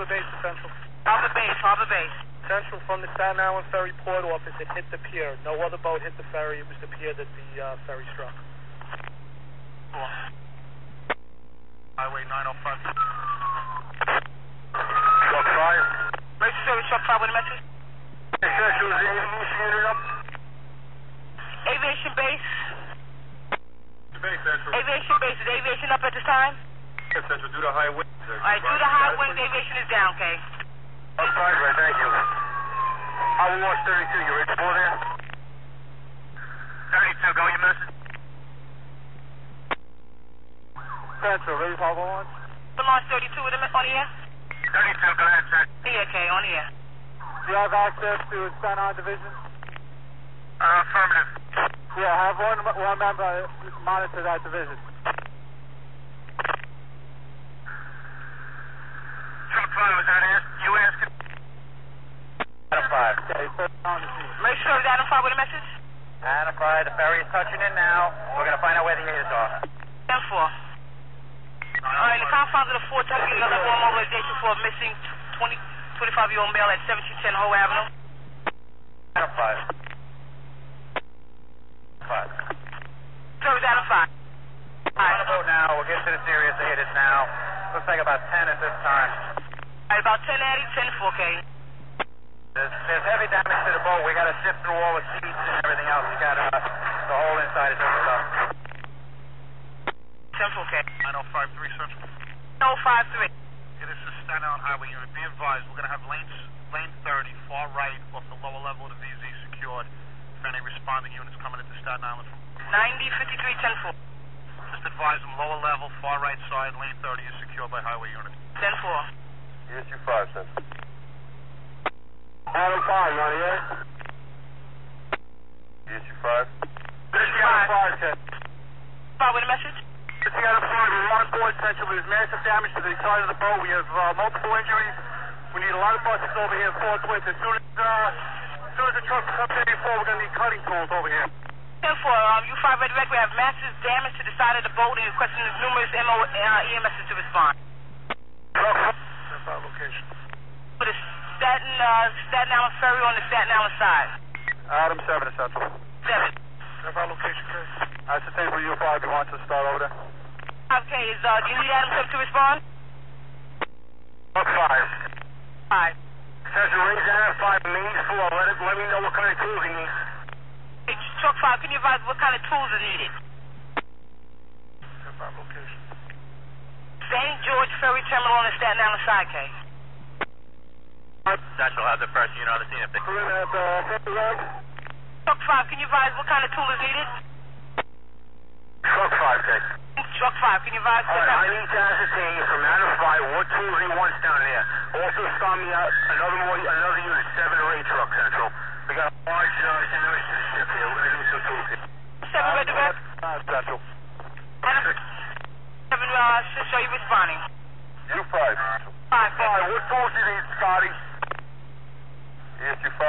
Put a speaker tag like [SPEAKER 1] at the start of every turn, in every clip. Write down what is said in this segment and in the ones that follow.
[SPEAKER 1] Harbor Base to Central.
[SPEAKER 2] Harbor Base, Harbor Base.
[SPEAKER 1] Central from the Staten Island Ferry Port Office, it hit the pier. No other boat hit the ferry. It was the pier that the uh, ferry struck.
[SPEAKER 3] Highway 905.
[SPEAKER 1] Truck 5.
[SPEAKER 2] Emergency service truck 5 with a message.
[SPEAKER 1] Central, is the aviation unit up?
[SPEAKER 2] Aviation base.
[SPEAKER 3] Base, Central.
[SPEAKER 2] Aviation base. Is aviation up at this time?
[SPEAKER 3] Yes, Central, due to high winds.
[SPEAKER 2] Alright, due to high winds, aviation is down, okay?
[SPEAKER 1] Truck 5, right, thank you. Harbor Watch 32, you ready to board there?
[SPEAKER 3] 32, go your message.
[SPEAKER 1] Central, ready for Harbor Launch?
[SPEAKER 2] The launch 32 with a mi- on the air?
[SPEAKER 3] 32, go ahead, Central.
[SPEAKER 2] Yeah, okay, on the air.
[SPEAKER 1] Do you have access to Staten Island Division?
[SPEAKER 3] Uh, affirmative.
[SPEAKER 1] Yeah, I have one, one member monitor that division.
[SPEAKER 3] Truck 5, was that ask, you asking?
[SPEAKER 1] Adam 5. Okay, put it on the scene.
[SPEAKER 2] Emergency service Adam 5 with a message.
[SPEAKER 1] Adam 5, the ferry is touching in now. We're going to find out where the haters are.
[SPEAKER 2] 10 4. Alright, in the confines of the Fort Tucky, another more mobilization for a missing 20, 25 year old male at 1710 Hoe Avenue.
[SPEAKER 1] Adam 5. 5.
[SPEAKER 2] Service Adam 5.
[SPEAKER 1] On the boat now. We'll get to the serious haters now. Looks like about 10 at this time.
[SPEAKER 2] Alright, about 10 Addy, 10 4, okay?
[SPEAKER 1] There's, there's heavy damage to the boat. We got to sift through all the seats and everything else. We got uh, the whole inside is opened up.
[SPEAKER 2] 10 4, okay?
[SPEAKER 3] 9053, Central.
[SPEAKER 2] No, 5 3.
[SPEAKER 3] Yeah, this is Staten Island Highway Unit. Be advised, we're going to have lanes, lane 30, far right, off the lower level of the VZ secured for any responding units coming into Staten Island from
[SPEAKER 2] 90 53 10 4.
[SPEAKER 3] Just advise them, lower level, far right side, lane 30 is secured by highway unit.
[SPEAKER 2] 10 4.
[SPEAKER 1] Here's your 5 cents. Adam 5, you on the air? Your 5.
[SPEAKER 2] This is Adam
[SPEAKER 1] 5, 10.
[SPEAKER 2] 5 with a message.
[SPEAKER 1] This is Adam 5. We're on board Central. There's massive damage to the side of the boat. We have uh, multiple injuries. We need a lot of buses over here, four twins. As soon as, uh, as soon as the truck comes in before, we're going to need cutting tools over here.
[SPEAKER 2] 10 4, um, you 5 Red Direct, we have massive damage to the side of the boat and requesting numerous MO, uh, EMS to respond.
[SPEAKER 1] Truck 5 location.
[SPEAKER 2] For the Staten, uh, Staten Island ferry on the Staten Island side.
[SPEAKER 1] Adam 7 is Central.
[SPEAKER 2] 7.
[SPEAKER 1] Have our location, Chris. That's the table U5. You want to start over there?
[SPEAKER 2] Okay, is, uh, do you need Adam 7 to respond?
[SPEAKER 1] Truck 5.
[SPEAKER 2] 5.
[SPEAKER 1] Central, raise Adam 5 main floor. Let, it, let me know what kind of tools he needs.
[SPEAKER 2] Hey, truck 5, can you advise what kind of tools are needed?
[SPEAKER 1] Have our location.
[SPEAKER 2] St. George Ferry Terminal on the Staten Island side, K.
[SPEAKER 1] Central has the first unit on the scene. We're in at uh,
[SPEAKER 2] Truck 5, can you advise what kind of tool is needed?
[SPEAKER 1] Truck 5, Jake.
[SPEAKER 2] Truck 5, can you advise what
[SPEAKER 1] right, I need to ascertain from Adam 5 what tools he wants down there. Also, start me out another more, another unit, 7 or 8 truck Central. We got a large uh, generation ship here. We're going to need some tools here.
[SPEAKER 2] 7 Red Direct?
[SPEAKER 1] Uh, Central.
[SPEAKER 2] Adam 7, uh, so you responding?
[SPEAKER 1] U5.
[SPEAKER 2] 5,
[SPEAKER 1] 5, what tools you need, Scotty? Yes, U5.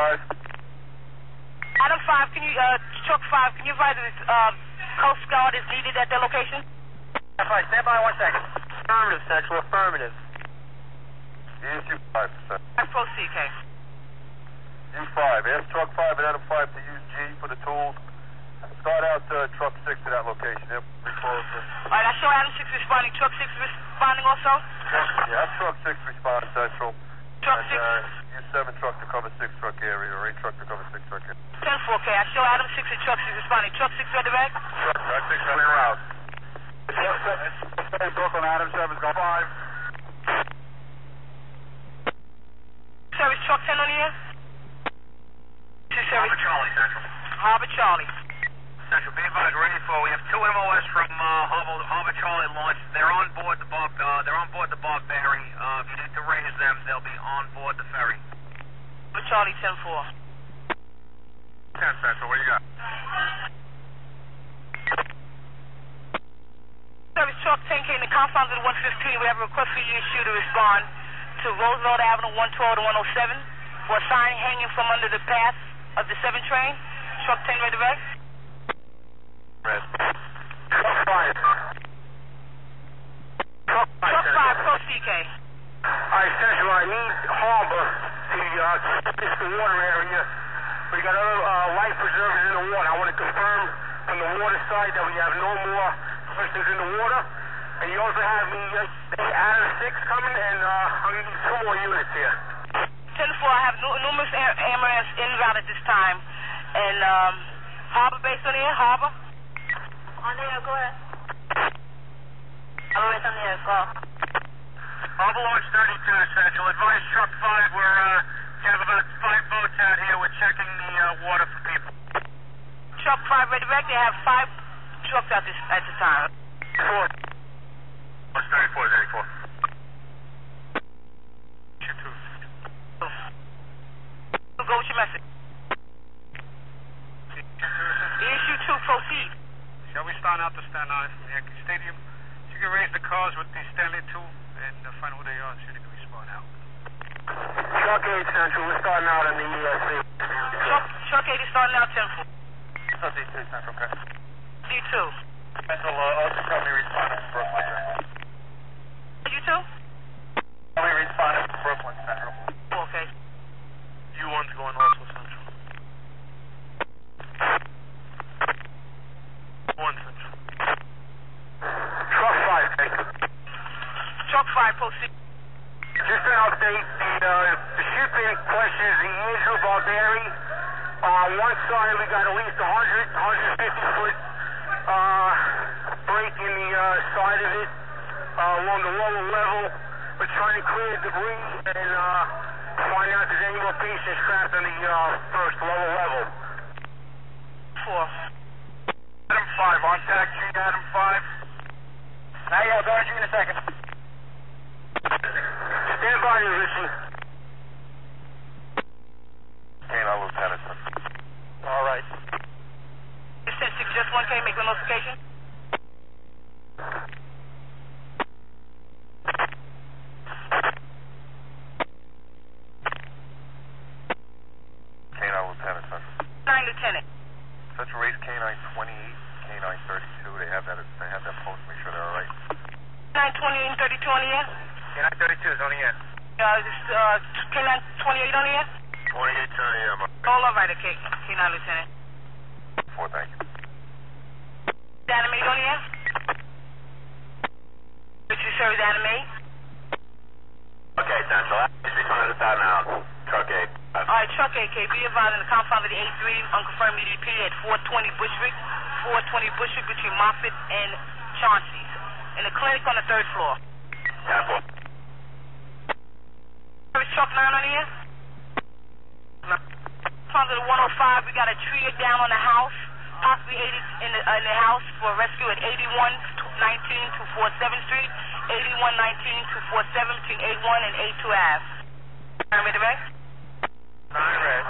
[SPEAKER 2] Adam 5, can you, uh, truck 5, can you advise if, uh, Coast Guard is needed at their location?
[SPEAKER 1] That's right, stand by one second. Affirmative, Central, affirmative. Yes, U5, sir.
[SPEAKER 2] I proceed, K.
[SPEAKER 1] U5, ask truck 5 and Adam 5 to use G for the tools. Start out uh, truck 6 to that location. They'll be close. uh,
[SPEAKER 2] Alright, I show Adam 6 responding. Truck 6 responding also?
[SPEAKER 1] Yeah, have truck 6 respond Central.
[SPEAKER 2] Truck
[SPEAKER 1] and
[SPEAKER 2] 6,
[SPEAKER 1] uh, use 7 truck to cover 6 truck area, or 8 truck to cover 6 truck area.
[SPEAKER 2] 10 4, K. I show Adam 6 and Truck 6 responding. Truck 6 Red Direct?
[SPEAKER 1] Truck, truck 6 on your route. Brooklyn, Adam 7's got 5.
[SPEAKER 2] Service Truck 10 on the air? Is
[SPEAKER 3] Charlie, Central.
[SPEAKER 2] Harbor Charlie.
[SPEAKER 3] Central, be advised, ready for, we have two MOS from uh, Harbor, Harbor Charlie launch. They're on board the Bob, uh, they're on board the Barberi. Uh, if you need to raise them, they'll be on board the ferry.
[SPEAKER 2] Harbor Charlie 10 4.
[SPEAKER 3] 10 Central, what do you got?
[SPEAKER 2] Service Truck 10K in the confines of the 115. We have a request for you to respond to Roosevelt Avenue 112 to 107 for a sign hanging from under the path of the 7 train. Truck 10 Red Direct?
[SPEAKER 1] Red. Truck 5. Truck 5,
[SPEAKER 2] Truck 5, proceed, K.
[SPEAKER 1] All 5 Central. I need Harbor to uh, this the water area. We got other uh, life preservers in the water. I want to confirm from the water side that we have no more persons in the water. And you also have me uh, out of six coming, and uh, I'm going to need two more units here.
[SPEAKER 2] 10 4, I have nu- numerous am- AMRS inbound at this time. And um, Harbor base on the air? Harbor? On the air, go ahead. Harbor base on the air, go.
[SPEAKER 3] Harbor Launch 32 Central. Advise Truck 5, we're, uh, we have about five boats out here. We're checking the uh, water for people.
[SPEAKER 2] Truck 5 ready back. They have five trucks at this at the time.
[SPEAKER 1] Four.
[SPEAKER 3] Launch 34 is 84.
[SPEAKER 1] Two.
[SPEAKER 2] Go with your message. Issue 2, proceed.
[SPEAKER 4] Shall we start out the Stan Yankee Stadium? So you can the cars with the Stanley 2 and uh, find who they are so they can respond out.
[SPEAKER 1] Truck 8 Central, we're starting out on the ESC.
[SPEAKER 2] Truck, truck 8 is starting out 10 4.
[SPEAKER 1] Truck 8 Central, okay.
[SPEAKER 2] D2.
[SPEAKER 1] Central, uh, also tell me responding from Brooklyn Central.
[SPEAKER 2] You 2?
[SPEAKER 1] Tell me responding from Brooklyn Central.
[SPEAKER 2] Okay.
[SPEAKER 4] U1's going also Central. 1 Central.
[SPEAKER 1] Truck 5, thank you.
[SPEAKER 2] Truck 5, proceed.
[SPEAKER 1] Just an update, the, uh, the ship in question is the Andrew Barberi. On one side, we got at least 100, 150 foot uh, break in the uh, side of it uh, along the lower level. We're trying to clear debris and uh, find out if there's any more pieces trapped on the uh, first lower level.
[SPEAKER 2] 4.
[SPEAKER 1] Adam 5, on taxi, Adam 5. Now, yeah, I'll guard you in a second. Stand by, you, Richie. K9, Lieutenant. All right.
[SPEAKER 2] You sent 6 just 1K, make a notification.
[SPEAKER 5] K9 Lieutenant Central.
[SPEAKER 2] 9 Lieutenant.
[SPEAKER 5] Central Race K9 28, K9 32. They have that. They have that post. Make sure they're all right.
[SPEAKER 2] 928 and 32 on the air.
[SPEAKER 1] K9 32 is on the air.
[SPEAKER 2] Uh, this, uh, K9 28 on the air?
[SPEAKER 5] 28 to the um,
[SPEAKER 2] All over right, okay. K9 Lieutenant.
[SPEAKER 5] 4, thank you.
[SPEAKER 2] Animate on the air? Richard Service Animate.
[SPEAKER 5] Okay, Central. To that now. Truck 8.
[SPEAKER 2] Alright, Truck AK, be advised in the compound of the A3, unconfirmed EDP at 420 Bushwick, 420 Bushwick between Moffat and Chauncey's. In the clinic on the third floor.
[SPEAKER 5] 10
[SPEAKER 2] Service Truck 9 on the air? Of the 105, we got a tree down on the house, possibly 80 in the, uh, in the house for rescue at 8119 to 47th Street, 8119 to 47 between 81 and 82 Ave. Am I ready?
[SPEAKER 1] Nine red.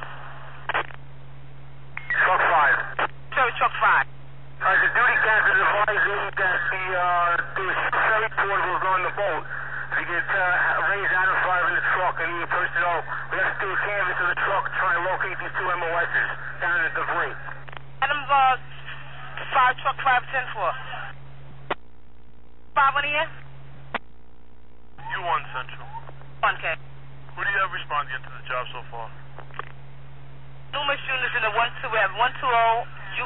[SPEAKER 1] Truck 5.
[SPEAKER 2] Service Truck 5.
[SPEAKER 1] Alright, the duty captain advised me that the, uh, the ferry portables on the boat. If get could, uh, raise Adam 5 in the truck and need personnel, we have to do a canvas of the truck to try and locate these two MOSs down in the debris.
[SPEAKER 2] Adam, uh, 5 Truck 510 for. 5 on the air?
[SPEAKER 4] U1 Central.
[SPEAKER 2] 1K.
[SPEAKER 4] Who do you have responding to the job so far?
[SPEAKER 2] Numerous units in the 1-2, we have 120,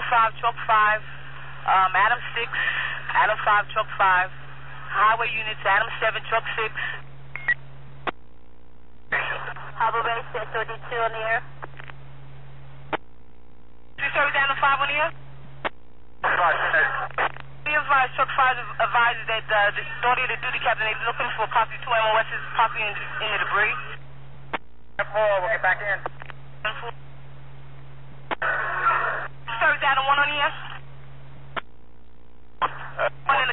[SPEAKER 2] U5 Truck 5, um, Adam 6, Adam 5 Truck 5, Highway units, Adam 7 Truck 6. Harbor Base, SOD2 on the air. You service Adam 5 on the air?
[SPEAKER 1] 5
[SPEAKER 2] Be advised, Truck 5 advises that uh, the daughter of the duty captain is looking for possibly two MOSs possibly in, in the debris.
[SPEAKER 1] 10 we'll get back in.
[SPEAKER 2] Service Adam 1 on the air? One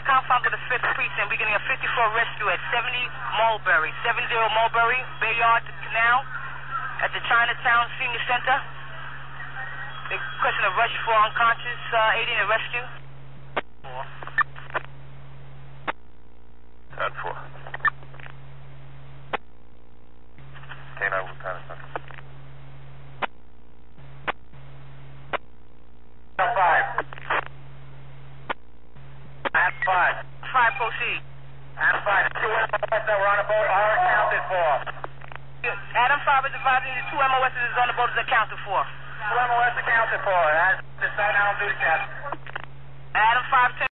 [SPEAKER 2] in the compound of the 5th precinct, beginning a 54 rescue at 70 Mulberry, 70 Mulberry, Bayard Canal, at the Chinatown Senior Center. The question of rush for unconscious uh, aiding and rescue.
[SPEAKER 5] 10 4. K9 Lieutenant Central.
[SPEAKER 1] 5. Adam 5.
[SPEAKER 2] Five proceed.
[SPEAKER 1] Adam 5. Two MOS that were on the boat are accounted
[SPEAKER 6] for.
[SPEAKER 2] Adam 5 is advising the two MOSs is on the boat is accounted for.
[SPEAKER 6] Two MOS accounted for. That's the sign out duty, Captain.
[SPEAKER 2] Adam 5,